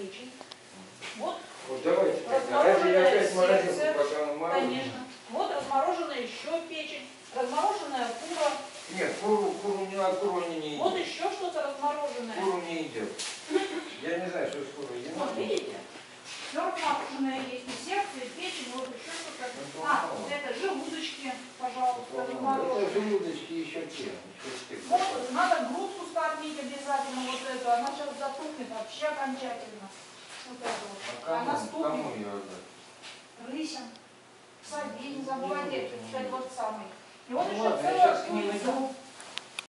печень. Вот, Вот давайте. Разве я опять морозилку, пока конечно. Вот размороженная еще печень, размороженная кура. Нет, куру, куру не надо, куру они не Вот едят. еще что-то размороженное. Куру не едят. Я не знаю, что с курой едят. Вот видите? Все размороженное есть. И сердце, и печень, вот еще что-то. Это А, мало. это желудочки, пожалуйста, Это размороженные. желудочки еще те. еще те. Вот, надо грудку скормить обязательно, вот эту. Она затухнет вообще окончательно. Вот это вот. А Она кому, стукнет. кому ее отдать? Рысям, сове, не забывайте, кстати, вот самый. И вот Ну еще ладно,